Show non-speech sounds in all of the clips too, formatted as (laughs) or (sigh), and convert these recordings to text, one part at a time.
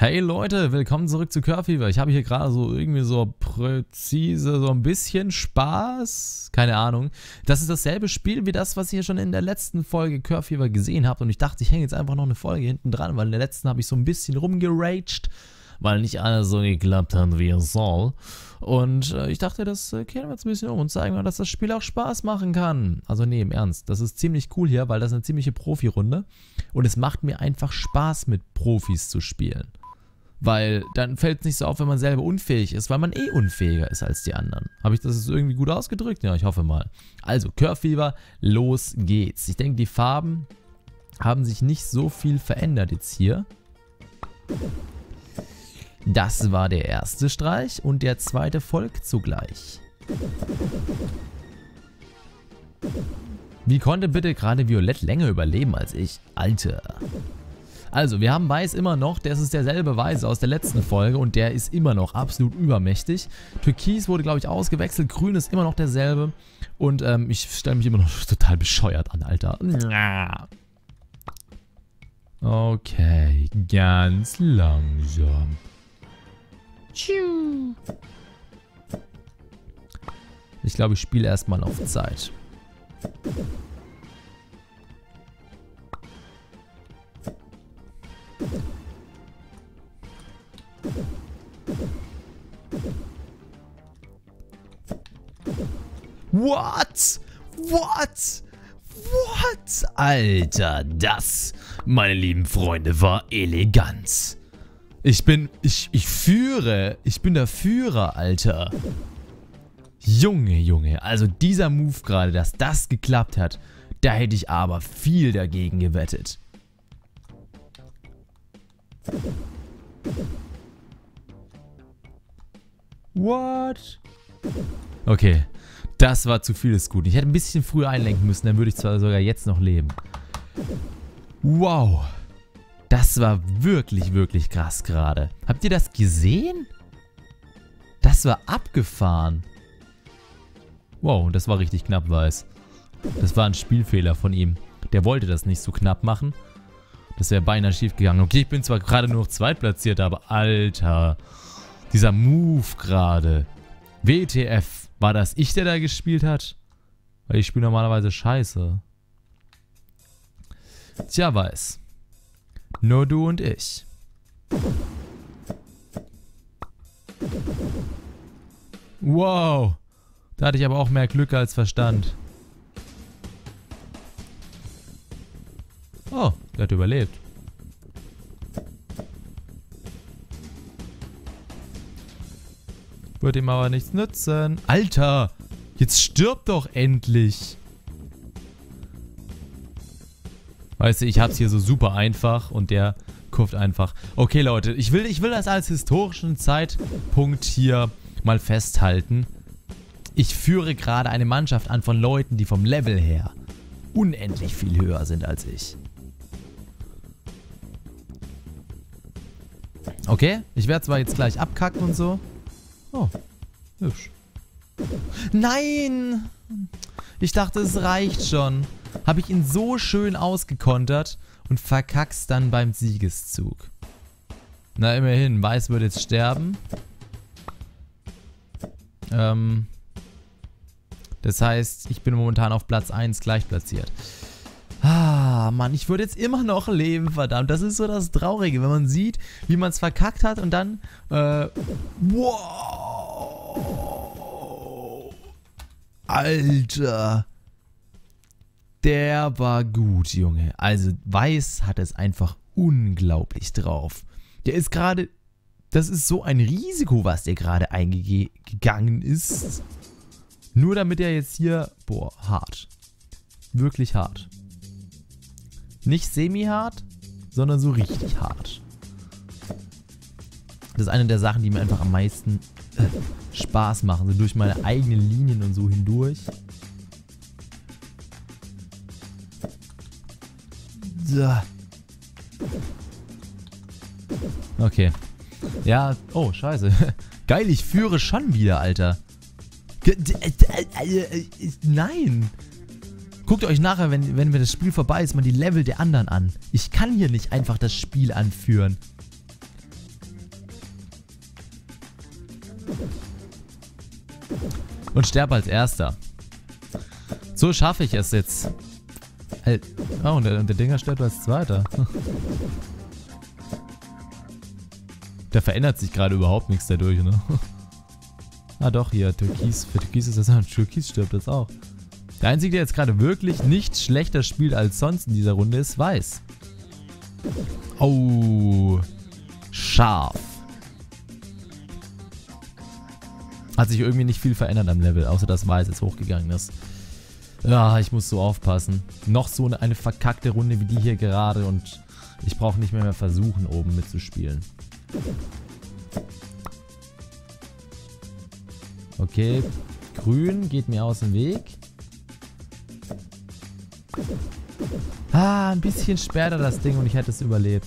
Hey Leute, willkommen zurück zu Curfever. Ich habe hier gerade so irgendwie so präzise so ein bisschen Spaß. Keine Ahnung. Das ist dasselbe Spiel wie das, was ihr schon in der letzten Folge Curfever gesehen habt. Und ich dachte, ich hänge jetzt einfach noch eine Folge hinten dran, weil in der letzten habe ich so ein bisschen rumgeraged, weil nicht alles so geklappt hat, wie es soll. Und äh, ich dachte, das äh, kehren wir jetzt ein bisschen um und zeigen mal, dass das Spiel auch Spaß machen kann. Also nee, im Ernst. Das ist ziemlich cool hier, weil das ist eine ziemliche Profi-Runde. Und es macht mir einfach Spaß, mit Profis zu spielen. Weil dann fällt es nicht so auf, wenn man selber unfähig ist, weil man eh unfähiger ist als die anderen. Habe ich das jetzt irgendwie gut ausgedrückt? Ja, ich hoffe mal. Also, Curve Fever, los geht's. Ich denke, die Farben haben sich nicht so viel verändert jetzt hier. Das war der erste Streich und der zweite folgt zugleich. Wie konnte bitte gerade Violett länger überleben als ich? Alter. Also, wir haben Weiß immer noch, das ist derselbe Weiß aus der letzten Folge und der ist immer noch absolut übermächtig. Türkis wurde, glaube ich, ausgewechselt, Grün ist immer noch derselbe und ähm, ich stelle mich immer noch (laughs) total bescheuert an, Alter. Okay, ganz langsam. Ich glaube, ich spiele erstmal auf Zeit. What? What? What? Alter, das, meine lieben Freunde, war Eleganz. Ich bin, ich, ich führe. Ich bin der Führer, Alter. Junge, Junge. Also dieser Move gerade, dass das geklappt hat, da hätte ich aber viel dagegen gewettet. What? Okay, das war zu viel des Guten. Ich hätte ein bisschen früher einlenken müssen, dann würde ich zwar sogar jetzt noch leben. Wow. Das war wirklich, wirklich krass gerade. Habt ihr das gesehen? Das war abgefahren. Wow, das war richtig knapp, weiß. Das war ein Spielfehler von ihm. Der wollte das nicht so knapp machen. Das wäre beinahe schief gegangen. Okay, ich bin zwar gerade nur noch zweitplatziert, aber Alter. Dieser Move gerade. WTF. War das ich, der da gespielt hat? Weil ich spiele normalerweise scheiße. Tja, weiß. Nur du und ich. Wow. Da hatte ich aber auch mehr Glück als Verstand. Oh, der hat überlebt. Wird ihm aber nichts nützen. Alter, jetzt stirb doch endlich. Weißt du, ich hab's hier so super einfach und der kurft einfach. Okay, Leute, ich will, ich will das als historischen Zeitpunkt hier mal festhalten. Ich führe gerade eine Mannschaft an von Leuten, die vom Level her unendlich viel höher sind als ich. Okay, ich werde zwar jetzt gleich abkacken und so, Oh, hübsch. Nein! Ich dachte, es reicht schon. Habe ich ihn so schön ausgekontert und verkack's dann beim Siegeszug. Na, immerhin. Weiß wird jetzt sterben. Ähm, das heißt, ich bin momentan auf Platz 1 gleich platziert. Ah, Mann, ich würde jetzt immer noch leben, verdammt. Das ist so das Traurige, wenn man sieht, wie man es verkackt hat und dann, äh, wow, Alter. Der war gut, Junge. Also Weiß hat es einfach unglaublich drauf. Der ist gerade... Das ist so ein Risiko, was der gerade eingegangen ist. Nur damit er jetzt hier... Boah, hart. Wirklich hart. Nicht semi-hart, sondern so richtig hart. Das ist eine der Sachen, die mir einfach am meisten äh, Spaß machen, so durch meine eigenen Linien und so hindurch. So. Okay. Ja, oh, scheiße. (laughs) Geil, ich führe schon wieder, Alter. Nein. Guckt euch nachher, wenn, wenn das Spiel vorbei ist, mal die Level der anderen an. Ich kann hier nicht einfach das Spiel anführen. Und sterbe als Erster. So schaffe ich es jetzt. Oh, und der, der Dinger stirbt als Zweiter. Da verändert sich gerade überhaupt nichts dadurch, ne? (laughs) ah doch, hier, Türkis. Für Türkis ist das auch. (laughs) Türkis stirbt das auch. Der Einzige, der jetzt gerade wirklich nicht schlechter spielt als sonst in dieser Runde, ist Weiß. Oh. Scharf. Hat sich irgendwie nicht viel verändert am Level, außer dass Weiß jetzt hochgegangen ist. Ja, ich muss so aufpassen. Noch so eine, verkackte Runde wie die hier gerade und ich brauche nicht mehr, mehr versuchen, oben mitzuspielen. Okay, grün geht mir aus dem Weg. Ah, ein bisschen später das Ding und ich hätte es überlebt.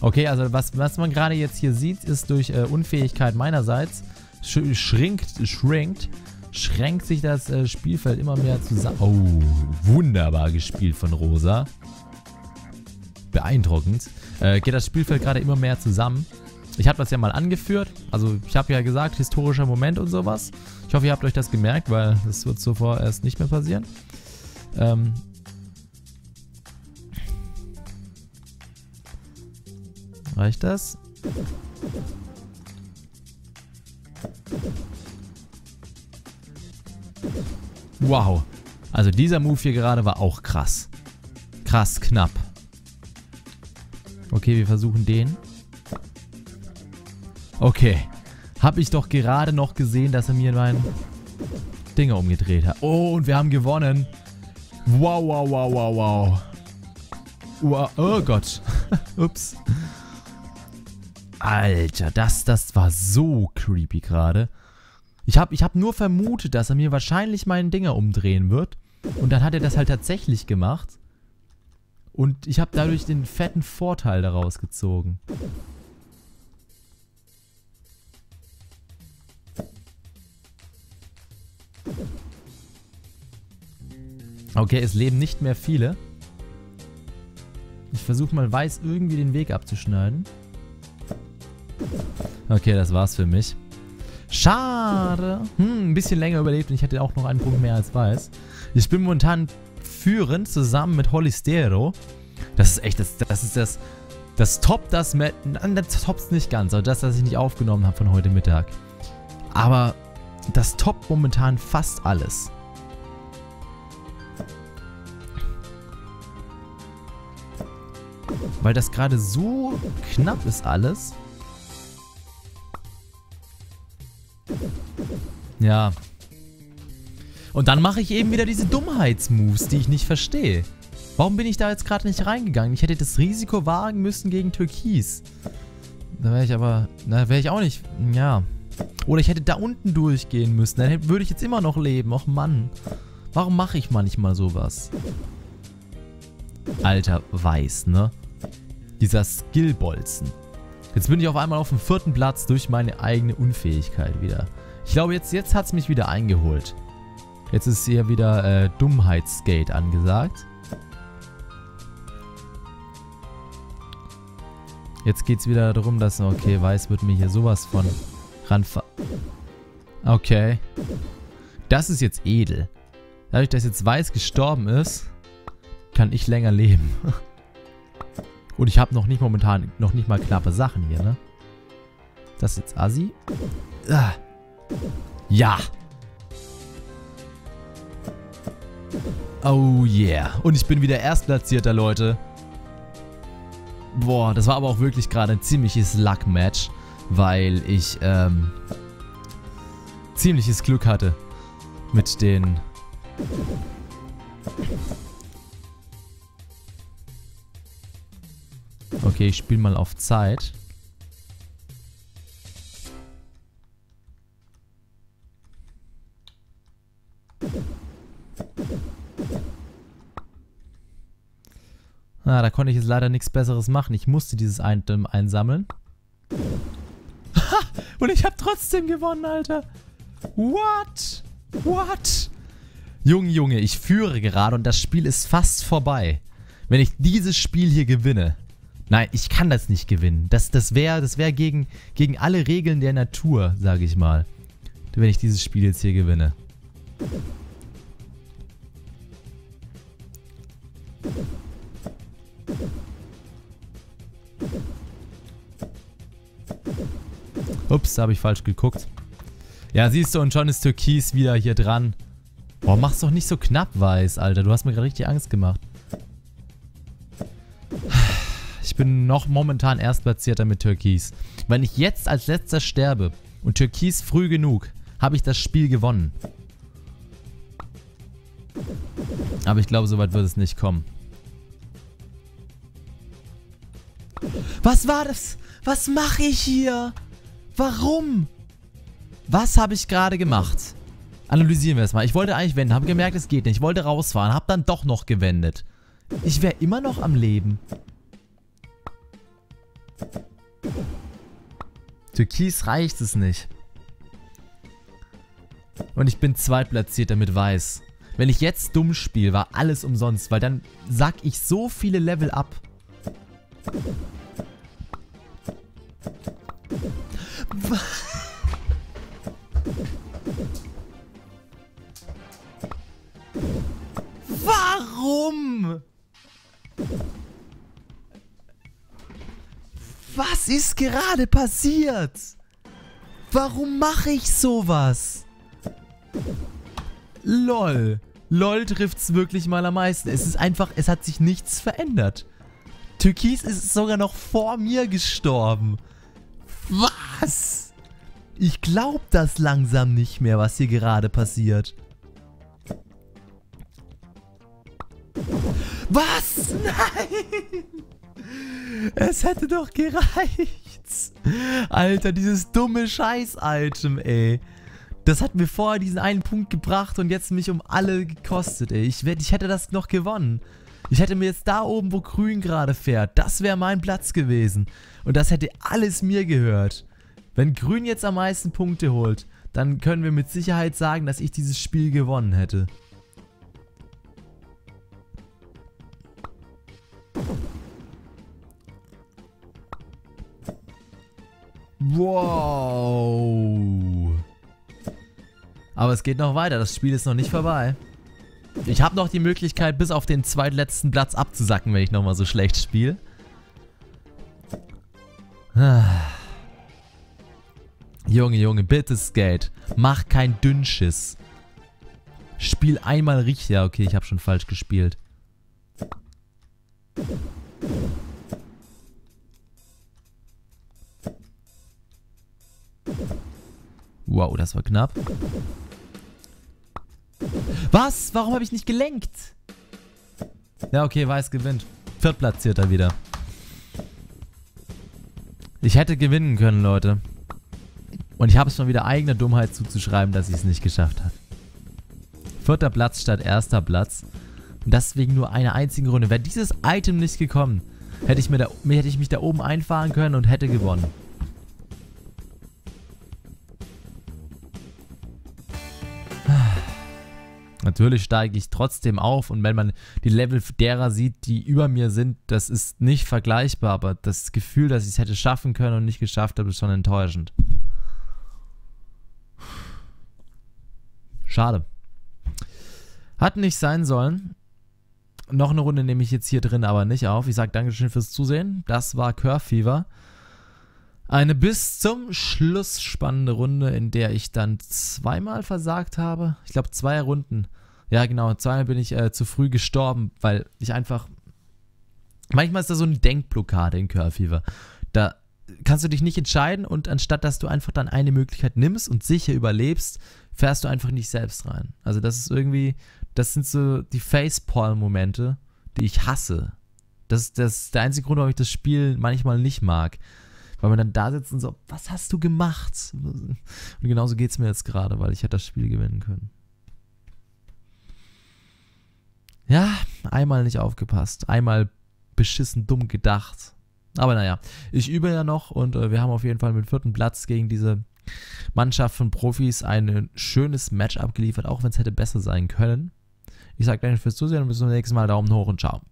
Okay, also was, was man gerade jetzt hier sieht, ist durch äh, Unfähigkeit meinerseits sch schrinkt, schrinkt, schränkt sich das äh, Spielfeld immer mehr zusammen. Oh, wunderbar gespielt von Rosa. Beeindruckend. Äh, geht das Spielfeld gerade immer mehr zusammen. Ich habe das ja mal angeführt. Also ich habe ja gesagt, historischer Moment und sowas. Ich hoffe, ihr habt euch das gemerkt, weil das wird zuvor erst nicht mehr passieren. Ähm Reicht das? Wow. Also dieser Move hier gerade war auch krass. Krass knapp. Okay, wir versuchen den. Okay. Hab ich doch gerade noch gesehen, dass er mir mein Dinger umgedreht hat. Oh, und wir haben gewonnen. Wow, wow, wow, wow, wow. wow. Oh Gott. (laughs) Ups. Alter, das, das war so creepy gerade. Ich habe ich hab nur vermutet, dass er mir wahrscheinlich meinen Dinger umdrehen wird. Und dann hat er das halt tatsächlich gemacht. Und ich habe dadurch den fetten Vorteil daraus gezogen. Okay, es leben nicht mehr viele. Ich versuche mal weiß irgendwie den Weg abzuschneiden. Okay, das war's für mich. Schade. Hm, ein bisschen länger überlebt und ich hätte auch noch einen Punkt mehr als weiß. Ich bin momentan führen, zusammen mit Holistero. Das ist echt, das, das ist das, das Top, das, das toppt nicht ganz, also das, was ich nicht aufgenommen habe von heute Mittag. Aber das Top momentan fast alles. Weil das gerade so knapp ist alles. Ja, und dann mache ich eben wieder diese Dummheitsmoves, die ich nicht verstehe. Warum bin ich da jetzt gerade nicht reingegangen? Ich hätte das Risiko wagen müssen gegen Türkis. Da wäre ich aber... Da wäre ich auch nicht... Ja. Oder ich hätte da unten durchgehen müssen. Dann würde ich jetzt immer noch leben. Och Mann. Warum mache ich manchmal sowas? Alter, weiß, ne? Dieser Skillbolzen. Jetzt bin ich auf einmal auf dem vierten Platz durch meine eigene Unfähigkeit wieder. Ich glaube, jetzt, jetzt hat es mich wieder eingeholt. Jetzt ist hier wieder äh, Dummheitsskate angesagt. Jetzt geht es wieder darum, dass... Okay, Weiß wird mir hier sowas von ranfahren. Okay. Das ist jetzt edel. Dadurch, dass jetzt Weiß gestorben ist, kann ich länger leben. (laughs) Und ich habe noch nicht momentan, noch nicht mal knappe Sachen hier, ne? Das ist jetzt Assi. Ah. Ja. Oh yeah. Und ich bin wieder Erstplatzierter, Leute. Boah, das war aber auch wirklich gerade ein ziemliches Luck-Match, weil ich ähm, ziemliches Glück hatte mit den... Okay, ich spiele mal auf Zeit. Na, da konnte ich jetzt leider nichts Besseres machen. Ich musste dieses Item einsammeln. Ha! Und ich habe trotzdem gewonnen, Alter. What? What? Junge, Junge, ich führe gerade und das Spiel ist fast vorbei. Wenn ich dieses Spiel hier gewinne. Nein, ich kann das nicht gewinnen. Das, das wäre das wär gegen, gegen alle Regeln der Natur, sage ich mal. Wenn ich dieses Spiel jetzt hier gewinne. Ups, da habe ich falsch geguckt. Ja, siehst du, und schon ist Türkis wieder hier dran. Boah, mach's doch nicht so knapp weiß, Alter. Du hast mir gerade richtig Angst gemacht. Ich bin noch momentan Erstplatzierter mit Türkis. Wenn ich jetzt als letzter sterbe und Türkis früh genug, habe ich das Spiel gewonnen. Aber ich glaube, soweit wird es nicht kommen. Was war das? Was mache ich hier? Warum? Was habe ich gerade gemacht? Analysieren wir es mal. Ich wollte eigentlich wenden, habe gemerkt, es geht nicht. Ich wollte rausfahren, habe dann doch noch gewendet. Ich wäre immer noch am Leben. Türkis reicht es nicht. Und ich bin Zweitplatzierter mit Weiß. Wenn ich jetzt dumm spiele, war alles umsonst, weil dann sack ich so viele Level ab. Warum? Ist gerade passiert? Warum mache ich sowas? LOL. LOL trifft's wirklich mal am meisten. Es ist einfach, es hat sich nichts verändert. Türkis ist sogar noch vor mir gestorben. Was? Ich glaub das langsam nicht mehr, was hier gerade passiert. Was? (laughs) Nein! Es hätte doch gereicht. Alter, dieses dumme Scheiß-Item, ey. Das hat mir vorher diesen einen Punkt gebracht und jetzt mich um alle gekostet, ey. Ich, ich hätte das noch gewonnen. Ich hätte mir jetzt da oben, wo Grün gerade fährt, das wäre mein Platz gewesen. Und das hätte alles mir gehört. Wenn Grün jetzt am meisten Punkte holt, dann können wir mit Sicherheit sagen, dass ich dieses Spiel gewonnen hätte. Wow. Aber es geht noch weiter. Das Spiel ist noch nicht vorbei. Ich habe noch die Möglichkeit, bis auf den zweitletzten Platz abzusacken, wenn ich nochmal so schlecht spiele. Junge, Junge, bitte Skate. Mach kein Dünnschiss. Spiel einmal richtig. Ja, okay, ich habe schon falsch gespielt. Wow, das war knapp. Was? Warum habe ich nicht gelenkt? Ja, okay, Weiß gewinnt. Viertplatzierter wieder. Ich hätte gewinnen können, Leute. Und ich habe es schon wieder eigener Dummheit zuzuschreiben, dass ich es nicht geschafft habe. Vierter Platz statt erster Platz. Und deswegen nur eine einzige Runde. Wäre dieses Item nicht gekommen, hätte ich, mir da, hätte ich mich da oben einfahren können und hätte gewonnen. Natürlich steige ich trotzdem auf und wenn man die Level derer sieht, die über mir sind, das ist nicht vergleichbar, aber das Gefühl, dass ich es hätte schaffen können und nicht geschafft habe, ist schon enttäuschend. Schade. Hat nicht sein sollen. Noch eine Runde nehme ich jetzt hier drin aber nicht auf. Ich sage Dankeschön fürs Zusehen. Das war Curve Fever. Eine bis zum Schluss spannende Runde, in der ich dann zweimal versagt habe. Ich glaube, zwei Runden. Ja, genau. Zweimal bin ich äh, zu früh gestorben, weil ich einfach. Manchmal ist da so eine Denkblockade in Curve Fever. Da kannst du dich nicht entscheiden und anstatt dass du einfach dann eine Möglichkeit nimmst und sicher überlebst, fährst du einfach nicht selbst rein. Also, das ist irgendwie. Das sind so die Facepalm-Momente, die ich hasse. Das, das ist der einzige Grund, warum ich das Spiel manchmal nicht mag. Weil man dann da sitzt und so, was hast du gemacht? Und genauso geht es mir jetzt gerade, weil ich hätte das Spiel gewinnen können. Ja, einmal nicht aufgepasst. Einmal beschissen dumm gedacht. Aber naja, ich übe ja noch und äh, wir haben auf jeden Fall mit vierten Platz gegen diese Mannschaft von Profis ein schönes Match abgeliefert, auch wenn es hätte besser sein können. Ich sage danke fürs Zusehen und bis zum nächsten Mal. Daumen hoch und ciao.